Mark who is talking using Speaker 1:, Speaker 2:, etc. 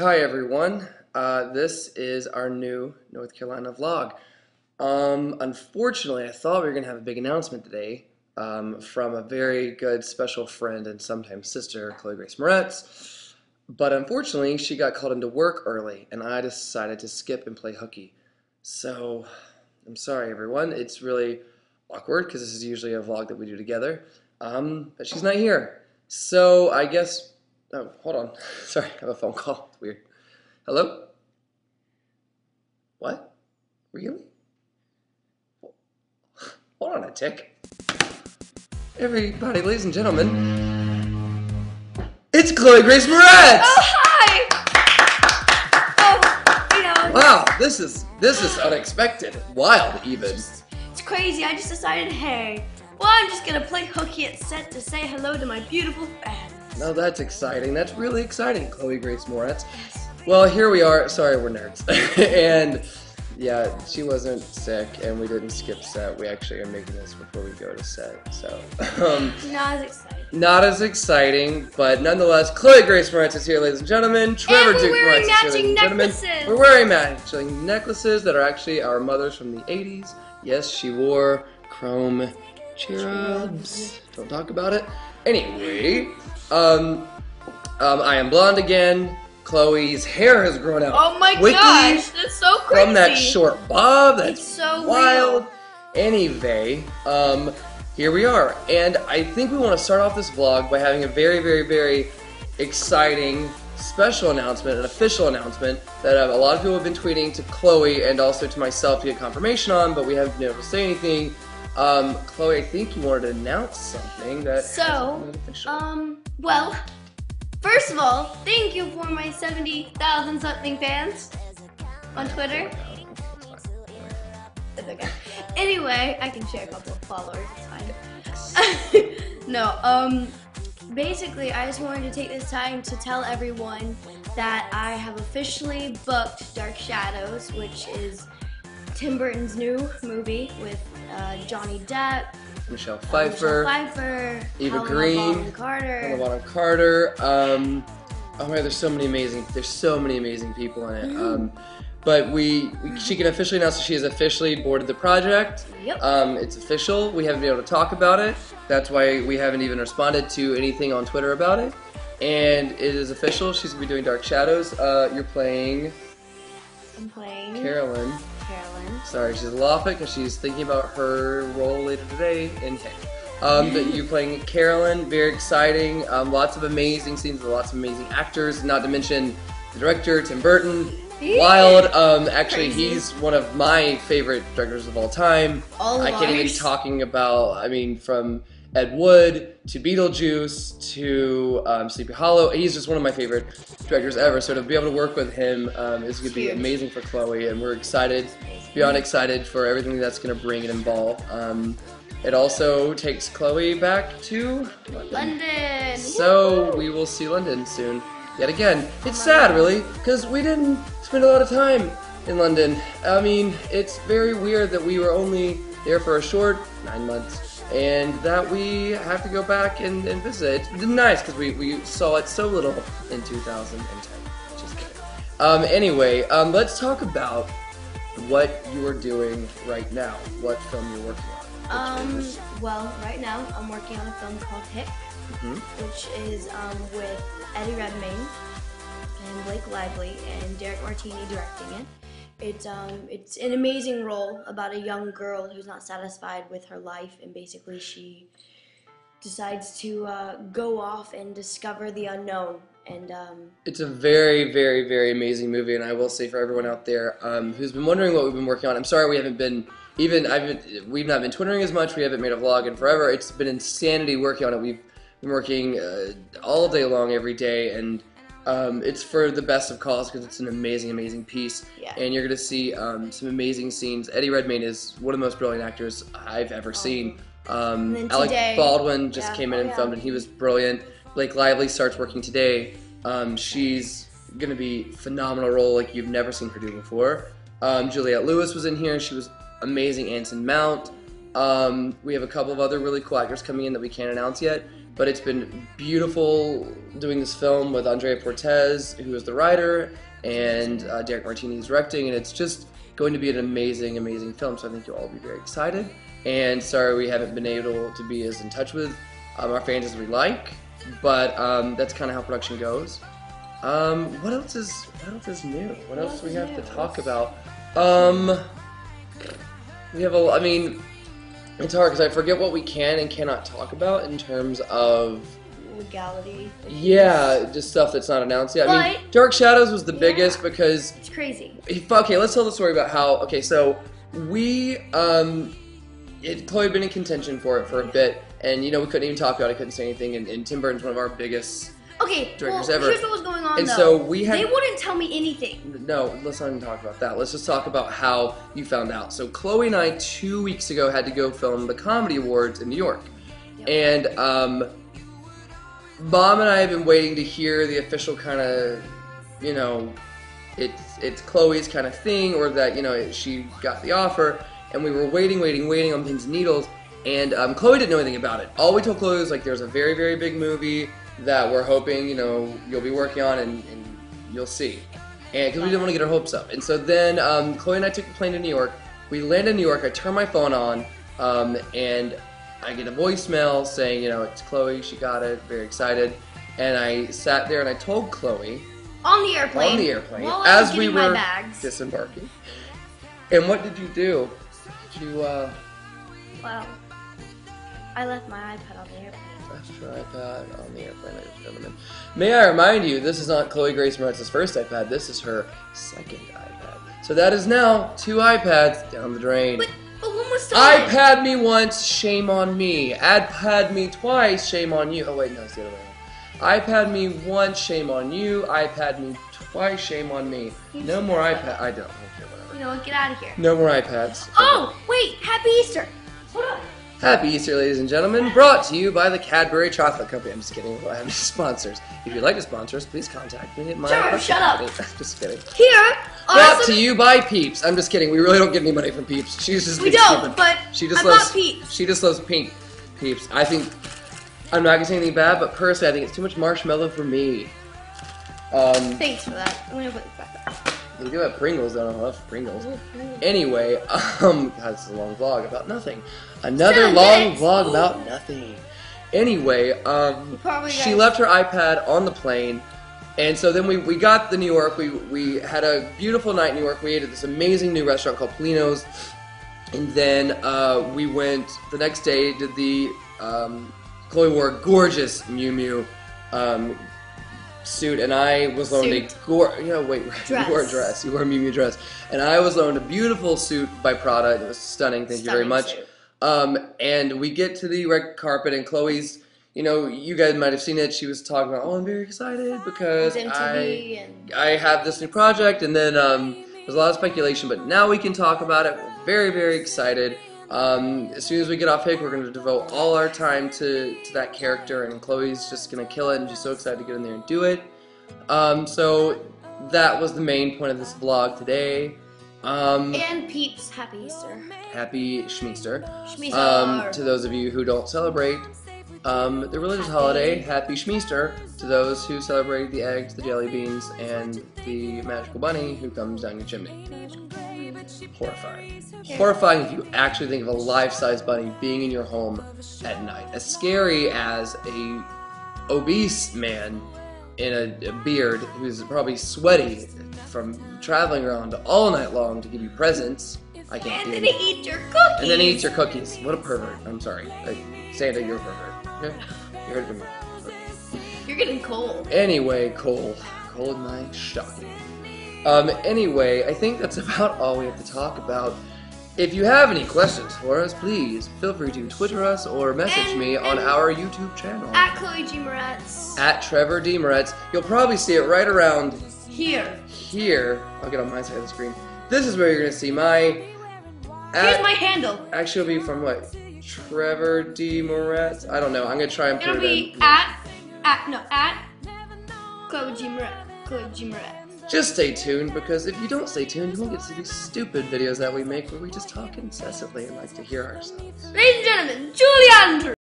Speaker 1: Hi everyone. Uh, this is our new North Carolina vlog. Um, unfortunately, I thought we were gonna have a big announcement today um, from a very good special friend and sometimes sister, Chloe Grace Moretz. But unfortunately, she got called into work early, and I decided to skip and play hooky. So, I'm sorry everyone. It's really awkward because this is usually a vlog that we do together. Um, but she's not here. So I guess. Oh, hold on. Sorry, I have a phone call. It's weird. Hello? What? Really? Hold on a tick. Everybody, ladies and gentlemen, it's Chloe Grace Moretz!
Speaker 2: Oh, hi! Oh, you know,
Speaker 1: Wow, this is this is unexpected, wild even.
Speaker 2: it's crazy. I just decided, hey, well, I'm just gonna play hooky at set to say hello to my beautiful fans.
Speaker 1: No, that's exciting. That's really exciting, Chloe Grace Moretz. Well, here we are. Sorry, we're nerds. and yeah, she wasn't sick, and we didn't skip set. We actually are making this before we go to set. So, um,
Speaker 2: Not as exciting.
Speaker 1: not as exciting, but nonetheless, Chloe Grace Moretz is here, ladies and gentlemen. Trevor
Speaker 2: we're
Speaker 1: Duke Moretz is here, ladies and gentlemen.
Speaker 2: necklaces.
Speaker 1: We're wearing matching necklaces that are actually our mothers from the 80s. Yes, she wore chrome cherubs. Don't talk about it. Anyway, um, um, I am blonde again. Chloe's hair has grown out.
Speaker 2: Oh my gosh, that's so crazy.
Speaker 1: From that short bob. That's
Speaker 2: It's so
Speaker 1: wild.
Speaker 2: real.
Speaker 1: Anyway, um, here we are. And I think we want to start off this vlog by having a very, very, very exciting special announcement, an official announcement that uh, a lot of people have been tweeting to Chloe and also to myself to get confirmation on, but we haven't been able to say anything. Um, Chloe, I think you wanted to announce something that
Speaker 2: So,
Speaker 1: hasn't been official.
Speaker 2: Um, well, first of all, thank you for my 70,000 something fans on Twitter. It's okay. Anyway, I can share a couple of followers. It's fine. no, um, basically, I just wanted to take this time to tell everyone that I have officially booked Dark Shadows, which is Tim Burton's new movie with uh, Johnny Depp,
Speaker 1: Michelle
Speaker 2: Michelle
Speaker 1: Pfeiffer.
Speaker 2: Pfeiffer,
Speaker 1: Eva
Speaker 2: Helena
Speaker 1: Green,
Speaker 2: Bonham Carter.
Speaker 1: Helena Bonham Carter. Um, oh my, there's so many amazing. There's so many amazing people in it. Um, but we, we, she can officially announce that she has officially boarded the project.
Speaker 2: Yep.
Speaker 1: Um, it's official. We haven't been able to talk about it. That's why we haven't even responded to anything on Twitter about it. And it is official. She's gonna be doing Dark Shadows. Uh, you're playing
Speaker 2: I'm playing
Speaker 1: Carolyn.
Speaker 2: Carolyn.
Speaker 1: Sorry, she's a little off because she's thinking about her role later today in Hick. Um, but you're playing Carolyn, very exciting. Um, lots of amazing scenes with lots of amazing actors, not to mention the director, Tim Burton. Wild. Um, actually,
Speaker 2: Crazy.
Speaker 1: he's one of my favorite directors of all time.
Speaker 2: All
Speaker 1: I can't even
Speaker 2: ours.
Speaker 1: talking about, I mean, from Ed Wood to Beetlejuice to um, Sleepy Hollow. He's just one of my favorite directors ever. So to be able to work with him um, is going to be amazing for Chloe, and we're excited, beyond excited for everything that's going to bring and involve. Um, it also takes Chloe back to London.
Speaker 2: London.
Speaker 1: So we will see London soon. Yet again, it's sad, really, because we didn't spend a lot of time in London. I mean, it's very weird that we were only there for a short nine months, and that we have to go back and, and visit. It's nice because we, we saw it so little in 2010. Just kidding. Um, anyway, um, let's talk about what you are doing right now. What film you're working on?
Speaker 2: Um,
Speaker 1: is-
Speaker 2: well, right now I'm working on a film called Hick,
Speaker 1: Mhm.
Speaker 2: which is um, with Eddie Redmayne and Blake Lively and Derick Martini directing it. It's um, it's an amazing role about a young girl who's not satisfied with her life, and basically she decides to uh, go off and discover the unknown. And um,
Speaker 1: It's a very, very, very amazing movie, and I will say for everyone out there um, who's been wondering what we've been working on, I'm sorry we haven't been even. I've been, we've not been twittering as much. We haven't made a vlog in forever. It's been insanity working on it. We've been working uh, all day long, every day, and um, it's for the best of cause because it's an amazing, amazing piece.
Speaker 2: Yeah.
Speaker 1: And you're gonna see um, some amazing scenes. Eddie Redmayne is one of the most brilliant actors I've ever seen. Um,
Speaker 2: Oh. Then
Speaker 1: Alec Baldwin just
Speaker 2: Yeah.
Speaker 1: came in
Speaker 2: Oh,
Speaker 1: and
Speaker 2: yeah.
Speaker 1: filmed, and he was brilliant. Blake Lively starts working today. Um, she's gonna be phenomenal role like you've never seen her do before. Um, Juliette Lewis was in here. She was amazing. Anson Mount. Um, we have a couple of other really cool actors coming in that we can't announce yet. But it's been beautiful doing this film with Andrea Portes, who is the writer, and uh, Derick Martini is directing, and it's just going to be an amazing, amazing film. So I think you'll all be very excited. And sorry we haven't been able to be as in touch with um, our fans as we like, but um, that's kind of how production goes. Um, what else is what else is new? What, else
Speaker 2: else
Speaker 1: do we have
Speaker 2: new?
Speaker 1: to talk about? Um, we have a. I mean, it's hard because I forget what we can and cannot talk about in terms of
Speaker 2: Legality.
Speaker 1: yeah, just stuff that's not announced yet. I mean, Dark Shadows was the
Speaker 2: Yeah.
Speaker 1: biggest because
Speaker 2: It's crazy.
Speaker 1: okay, let's tell the story about how. Okay, so we um, it, Chloe had been in contention for it for a bit, and you know we couldn't even talk about it, couldn't say anything, and, and Tim Burton's one of our biggest.
Speaker 2: Okay,
Speaker 1: Directors
Speaker 2: well,
Speaker 1: ever.
Speaker 2: here's what was going on
Speaker 1: And
Speaker 2: though.
Speaker 1: so we had-
Speaker 2: They wouldn't tell me anything.
Speaker 1: No, let's not even talk about that. Let's just talk about how you found out. So Chloe and I two weeks ago had to go film the Comedy Awards in New York,
Speaker 2: Yep.
Speaker 1: and um, Mom and I have been waiting to hear the official kind of, you know, it's it's Chloe's kind of thing, or that you know she got the offer, and we were waiting, waiting, waiting on pins and needles, and um, Chloe didn't know anything about it. All we told Chloe was like, "There's a very, very big movie that we're hoping you know you'll be working on, and, and you'll see." And because we didn't want to get our hopes up, and so then um, Chloe and I took the plane to New York. We landed in New York. I turned my phone on, um, and I get a voicemail saying, you know, it's Chloe. She got it. Very excited. And I sat there and I told Chloe
Speaker 2: On the airplane.
Speaker 1: on the airplane
Speaker 2: While
Speaker 1: as we were
Speaker 2: my bags.
Speaker 1: disembarking. And what did you do? Did you uh,
Speaker 2: Well, I left my iPad on the airplane.
Speaker 1: left your iPad on the airplane, ladies and gentlemen? May I remind you, this is not Chloe Grace Moretz's first iPad. This is her second iPad. So that is now two iPads down the drain.
Speaker 2: But, was stolen?
Speaker 1: iPad me once, shame on me. iPad me twice, shame on you. Oh wait, no, it's the other way around. iPad me once, shame on you. iPad me twice, shame on me. No more iPad. I don't. Okay, whatever.
Speaker 2: You know what? Get out of here.
Speaker 1: No more iPads.
Speaker 2: Oh, wait! Happy Easter.
Speaker 1: Happy Easter, ladies and gentlemen. Brought to you by the Cadbury Chocolate Company. I'm just kidding. Don't have sponsors. If you'd like to sponsor us, please contact me at my.
Speaker 2: Trevor, shut up.
Speaker 1: just kidding.
Speaker 2: Here
Speaker 1: Brought to you by Peeps. I'm just kidding. We really don't get any money from Peeps. She's just
Speaker 2: We don't,
Speaker 1: stupid.
Speaker 2: but
Speaker 1: She just
Speaker 2: I
Speaker 1: loves
Speaker 2: Peeps.
Speaker 1: She just loves pink Peeps. I think I'm not gonna say anything bad, but personally, I think it's too much marshmallow for me. Um,
Speaker 2: Thanks for that. I'm gonna put this back there.
Speaker 1: We do have Pringles. though. I love Pringles. Anyway, um, God, this is a long vlog about nothing. Another
Speaker 2: Seven
Speaker 1: long
Speaker 2: minutes.
Speaker 1: vlog about nothing. Anyway, um, she left her iPad on the plane, and so then we, we got to New York. We we had a beautiful night in New York. We ate at this amazing new restaurant called Polino's, and then uh, we went the next day. Did the um, Chloe wore a gorgeous Miu Miu um, suit, and I was loaned
Speaker 2: Suit.
Speaker 1: a gor. Yeah, wait,
Speaker 2: Dress.
Speaker 1: you wore a dress. You wore a Miu Miu dress, and I was loaned a beautiful suit by Prada. It was stunning. Thank you very much. Um, and we get to the red carpet, and Chloe's, you know, you guys might have seen it. She was talking about, oh, I'm very excited because I, I have this new project, and then um, there's a lot of speculation, but now we can talk about it. We're very, very excited. Um, as soon as we get off Hick, we're going to devote all our time to, to that character, and Chloe's just going to kill it, and she's so excited to get in there and do it. Um, so that was the main point of this vlog today. Um,
Speaker 2: and Peeps. Happy Easter.
Speaker 1: happy Schmeester.
Speaker 2: Schmeezer.
Speaker 1: Um, to those of you who don't celebrate um, the religious holiday, Happy Schmeester. To those who celebrate the eggs, the jelly beans, and the magical bunny who comes down your chimney. Horrifying. Horrifying if you actually think of a life-size bunny being in your home at night. As scary as a obese man in a, a beard who's probably sweaty from traveling around all night long to give you presents. I can't
Speaker 2: and then
Speaker 1: it.
Speaker 2: he eats your cookies.
Speaker 1: And then he eats your cookies. What a pervert. I'm sorry. I, Santa, you're a pervert. Okay? You heard it from me.
Speaker 2: You're getting cold.
Speaker 1: Anyway. Cole in my stocking. Um, anyway, I think that's about all we have to talk about. If you have any questions for us, please feel free to Twitter us or message
Speaker 2: And-
Speaker 1: me on our YouTube channel.
Speaker 2: At Chloe G. Moretz.
Speaker 1: At Trevor D. Moretz. You'll probably see it right around
Speaker 2: Here.
Speaker 1: here. I'll get on my side of the screen. This is where you're going to see my...
Speaker 2: Here's my handle.
Speaker 1: Actually, it'll be from what? Trevor D. Moretz? I don't know. I'm gonna try and put
Speaker 2: It'll
Speaker 1: it
Speaker 2: be
Speaker 1: in.
Speaker 2: at at no at Chloe G. Moretz. Chloe G. Moretz.
Speaker 1: Just stay tuned because if you don't stay tuned, you won't get to see these stupid videos that we make where we just talk incessantly and like to hear ourselves.
Speaker 2: Ladies and gentlemen, Julie Andrews.